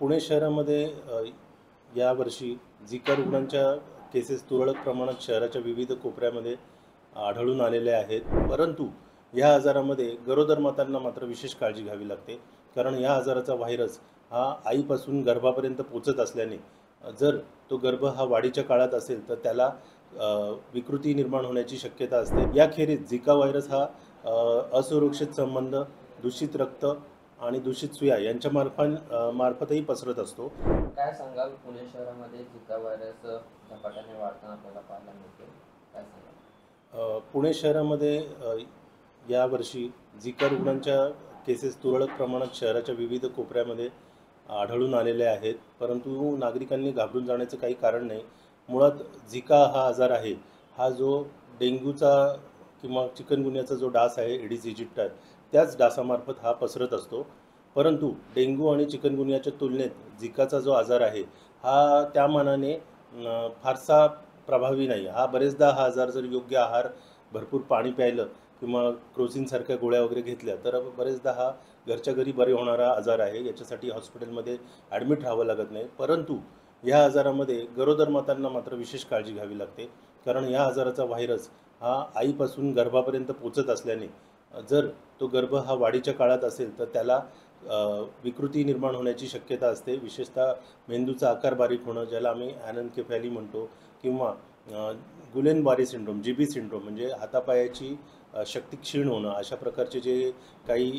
पुणे शहरामध्ये यावर्षी झिका रुग्णांच्या केसेस तुरळक प्रमाणात शहराच्या विविध कोपऱ्यामध्ये आढळून आलेले आहेत. परंतु या आजारामध्ये गरोदर मातांना मात्र विशेष काळजी घ्यावी लागते. कारण या आजाराचा व्हायरस हा आईपासून गर्भापर्यंत पोचत असल्याने जर तो गर्भ हा वाढीच्या काळात असेल तर त्याला विकृती निर्माण होण्याची शक्यता असते. याखेरीज झिका व्हायरस हा असुरक्षित संबंध दूषित रक्त आणि दूषित सुया यांच्या मार्फत मार्फतही पसरत असतो. काय सांगाल पुणे शहरामध्ये झिका व्हायरस झपाट्याने वाढताना आपल्याला पाहायला मिळते काय सांगाल? पुणे शहरामध्ये यावर्षी झिका रुग्णांच्या केसेस तुरळक प्रमाणात शहराच्या विविध कोपऱ्यामध्ये आढळून आलेले आहेत. परंतु नागरिकांनी घाबरून जाण्याचं काही कारण नाही. मुळात झिका हा आजार आहे. हा जो डेंग्यूचा किंवा चिकनगुन्याचा जो डास आहे एडिस इजिप्टाय त्याच डासामार्फत हा पसरत असतो. परंतु डेंग्यू आणि चिकनगुन्याच्या तुलनेत झिकाचा जो आजार आहे हा त्या मानाने फारसा प्रभावी नाही. हा बरेचदा हा आजार जर योग्य आहार भरपूर पाणी प्यायलं किंवा क्रोझिनसारख्या गोळ्या वगैरे घेतल्या तर बरेचदा हा घरच्या घरी बरे होणारा आजार आहे. याच्यासाठी हॉस्पिटलमध्ये ॲडमिट राहावं लागत नाही. परंतु या आजारामध्ये गरोदर मातांना मात्र विशेष काळजी घ्यावी लागते. कारण या आजाराचा व्हायरस हा आईपासून गर्भापर्यंत पोचत असल्याने जर तो गर्भ हा वाढीच्या काळात असेल तर त्याला विकृती निर्माण होण्याची शक्यता असते. विशेषतः मेंदूचा आकार बारीक होणं ज्याला आम्ही ॲननकेफॅली म्हणतो किंवा Guillain Barre Guillain Barre syndrome G B syndrome म्हणजे हातापायाची शक्ती क्षीण होणं अशा प्रकारचे जे काही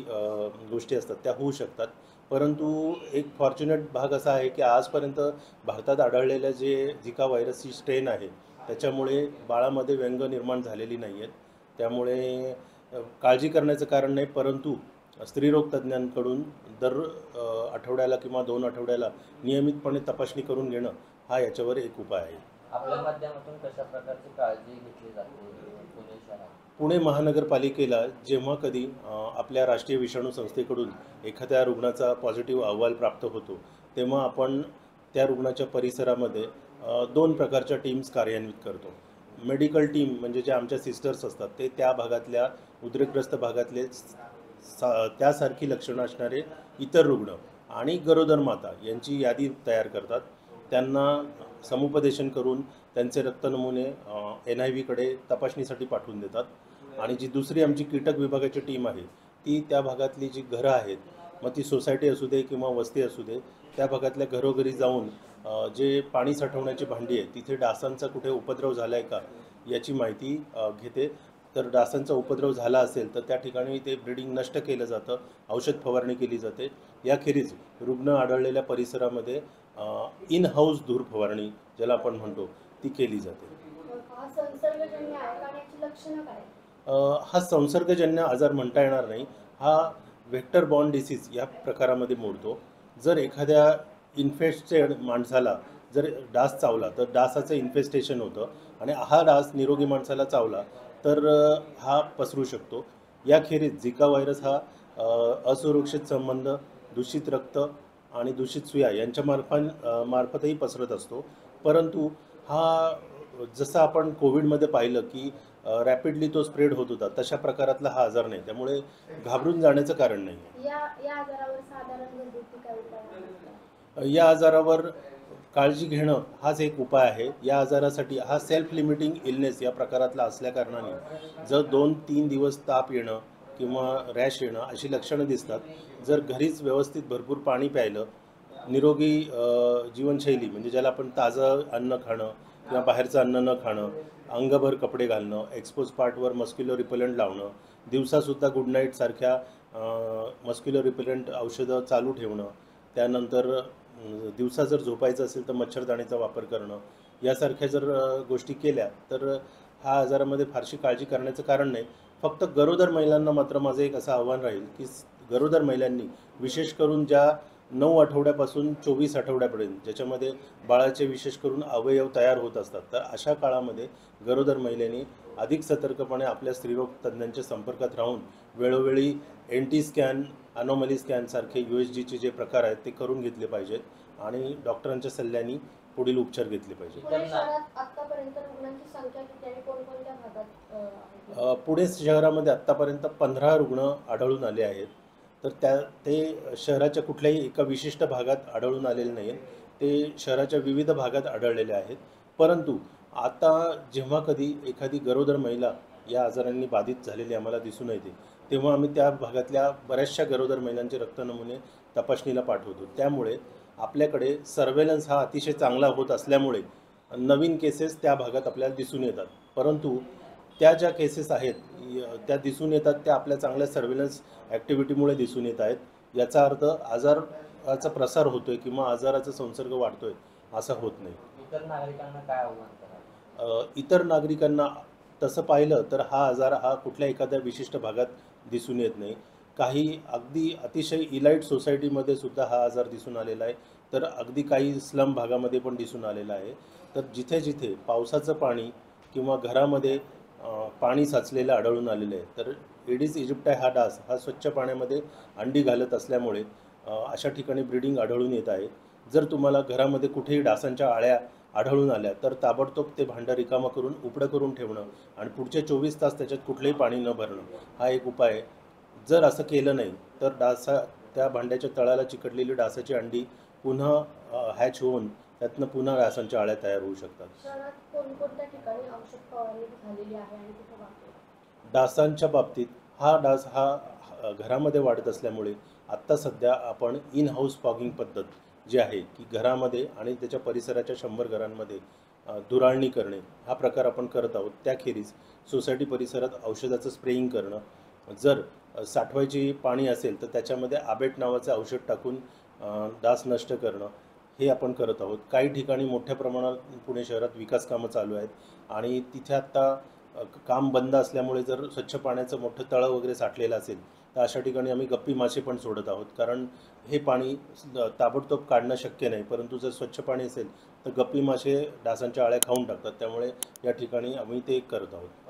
गोष्टी असतात त्या होऊ शकतात. परंतु एक फॉर्च्युनेट भाग असा आहे की आजपर्यंत भारतात आढळलेल्या जे झिका व्हायरसची स्ट्रेन आहे त्याच्यामुळे बाळामध्ये व्यंग निर्माण झालेली नाही आहेत त्यामुळे काळजी करण्याचं कारण नाही परंतु स्त्रीरोग तज्ज्ञांकडून दर आठवड्याला किंवा दोन आठवड्याला नियमितपणे तपासणी करून घेणं हा याच्यावर एक उपाय आहे. आपल्या माध्यमातून कशा प्रकारची काळजी घेतली जाते पुणे महानगरपालिकेला जेव्हा कधी आपल्या राष्ट्रीय विषाणू संस्थेकडून एखाद्या रुग्णाचा पॉझिटिव्ह अहवाल प्राप्त होतो तेव्हा आपण त्या रुग्णाच्या परिसरामध्ये दोन प्रकारच्या टीम्स कार्यान्वित करतो. मेडिकल टीम म्हणजे जे आमच्या सिस्टर्स असतात ते त्या भागातल्या उद्रेकग्रस्त भागातले सा त्यासारखी लक्षणं असणारे इतर रुग्ण आणि गरोदर माता यांची यादी तयार करतात. त्यांना समुपदेशन करून त्यांचे रक्तनमुने एन आय व्हीकडे तपासणीसाठी पाठवून देतात. आणि जी दुसरी आमची कीटक विभागाची टीम आहे ती त्या भागातली जी घरं आहेत मग ती सोसायटी असू दे किंवा वस्ती असू दे त्या भागातल्या घरोघरी जाऊन जे पाणी साठवण्याची भांडी आहे तिथे डासांचा कुठे उपद्रव झाला आहे का याची माहिती घेते. तर डासांचा उपद्रव झाला असेल तर त्या ठिकाणी ते ब्रिडिंग नष्ट केलं जातं औषध फवारणी केली जाते. याखेरीज रुग्ण आढळलेल्या परिसरामध्ये इन हाऊस धूर फवारणी ज्याला आपण म्हणतो ती केली जाते. हा संसर्गजन्य आजार म्हणता येणार नाही. हा व्हेक्टर बॉर्न डिसीज या प्रकारामध्ये मोडतो. जर एखाद्या इन्फेस्टेड माणसाला जर डास चावला तर डासाचं इन्फेस्टेशन होतं. आणि हा डास निरोगी माणसाला चावला तर हा पसरू शकतो. याखेरीज झिका व्हायरस हा असुरक्षित संबंध दूषित रक्त आणि दूषित सुया यांच्या मार्फत मार्फतही पसरत असतो. परंतु हा जसं आपण कोविडमध्ये पाहिलं की रॅपिडली तो स्प्रेड होत होता तशा प्रकारातला हा आजार नाही. त्यामुळे घाबरून जाण्याचं कारण नाही. या आजारावर काळजी घेणं हाच एक उपाय आहे. या आजारासाठी हा सेल्फ लिमिटिंग इलनेस या प्रकारातला असल्याकारणाने जर दोन तीन दिवस ताप येणं किंवा रॅश येणं अशी लक्षणं दिसतात जर घरीच व्यवस्थित भरपूर पाणी प्यायलं निरोगी जीवनशैली म्हणजे ज्याला आपण ताजं अन्न खाणं किंवा बाहेरचं अन्न न खाणं अंगभर कपडे घालणं एक्सपोज पार्टवर मस्क्युलर रिपेलंट लावणं दिवसासुद्धा गुड नाईटसारख्या मस्क्युलर रिपेलंट औषधं चालू ठेवणं त्यानंतर दिवसा जर झोपायचं असेल तर मच्छरदाणीचा वापर करणं यासारख्या जर गोष्टी केल्या तर हा आजारामध्ये फारशी काळजी करण्याचं कारण नाही. फक्त गरोदर महिलांना मात्र माझं एक असं आव्हान राहील की गरोदर महिलांनी विशेष करून ज्या नऊ आठवड्यापासून चोवीस आठवड्यापर्यंत ज्याच्यामध्ये बाळाचे विशेष करून अवयव तयार होत असतात. तर अशा काळामध्ये गरोदर महिलांनी अधिक सतर्कपणे आपल्या स्त्रीरोग तज्ज्ञांच्या संपर्कात राहून वेळोवेळी एन टी स्कॅन अनोमली स्कॅनसारखे यू एस जीचे जे प्रकार आहेत ते करून घेतले पाहिजेत आणि डॉक्टरांच्या सल्ल्याने पुढील उपचार घेतले पाहिजेत. पुणे शहरामध्ये आत्तापर्यंत पंधरा रुग्ण आढळून आले आहेत. तर त्या ते शहराच्या कुठल्याही एका विशिष्ट भागात आढळून आलेले नाही ते शहराच्या विविध भागात आढळलेले आहेत. परंतु आता जेव्हा कधी एखादी गरोदर महिला या आजारांनी बाधित झालेली आम्हाला दिसून येते तेव्हा आम्ही त्या भागातल्या बऱ्याचशा गरोदर महिलांचे रक्त नमुने तपासणीला पाठवतो. त्यामुळे आपल्याकडे सर्वेलन्स हा अतिशय चांगला होत असल्यामुळे नवीन केसेस त्या भागात आपल्याला दिसून येतात. परंतु त्या ज्या केसेस आहेत त्या दिसून येतात त्या आपल्या चांगल्या सर्वेलन्स ॲक्टिव्हिटीमुळे दिसून येत आहेत. याचा अर्थ आजाराचा प्रसार होतोय किंवा आजाराचा संसर्ग वाढतोय असं होत नाही. इतर नागरिकांना काय आव्हान इतर नागरिकांना तसं पाहिलं तर हा आजार हा कुठल्या एखाद्या विशिष्ट भागात दिसून येत नाही. काही अगदी अतिशय इलाईट सोसायटीमध्ये सुद्धा हा आजार दिसून आलेला आहे. तर अगदी काही स्लम भागामध्ये पण दिसून आलेला आहे. तर जिथे जिथे पावसाचं पाणी किंवा घरामध्ये पाणी साचलेलं आढळून आलेलं आहे. तर एडिस इजिप्टाय हा डास. हा स्वच्छ पाण्यामध्ये अंडी घालत असल्यामुळे अशा ठिकाणी ब्रीडिंग आढळून येत आहे. जर तुम्हाला घरामध्ये कुठेही डासांच्या आळ्या आढळून आल्या तर ताबडतोब ते भांडं रिकामा करून उपडं करून ठेवणं आणि पुढचे चोवीस तास त्याच्यात कुठलंही पाणी न भरणं हा एक उपाय आहे. जर असं केलं नाही तर डासा त्या भांड्याच्या तळाला चिकटलेली डासाची अंडी पुन्हा हॅच होऊन त्यातनं पुन्हा डासांच्या आळ्या तयार होऊ शकतात. डासांच्या बाबतीत हा डास हा घरामध्ये वाढत असल्यामुळे आत्ता सध्या आपण इन हाऊस फॉगिंग पद्धत जी आहे की घरामध्ये आणि त्याच्या परिसराच्या शंभर घरांमध्ये अ, धुराळणी करणे हा प्रकार आपण करत आहोत. त्याखेरीज सोसायटी परिसरात औषधाचं स्प्रेइंग करणं. जर साठवायची पाणी असेल तर त्याच्यामध्ये आबेट नावाचं औषध टाकून डास नष्ट करणं. हे आपण करत आहोत. काही ठिकाणी मोठ्या प्रमाणात पुणे शहरात विकास कामं चालू आहेत आणि तिथे आत्ता काम बंद असल्यामुळे जर स्वच्छ पाण्याचं मोठं तळं वगैरे साठलेलं असेल तर अशा ठिकाणी आम्ही गप्पी मासे पण सोडत आहोत. कारण हे पाणी ताबडतोब काढणं शक्य नाही. परंतु जर स्वच्छ पाणी असेल तर गप्पी मासे डासांच्या आळ्या खाऊन टाकतात. त्यामुळे या ठिकाणी आम्ही ते करत आहोत.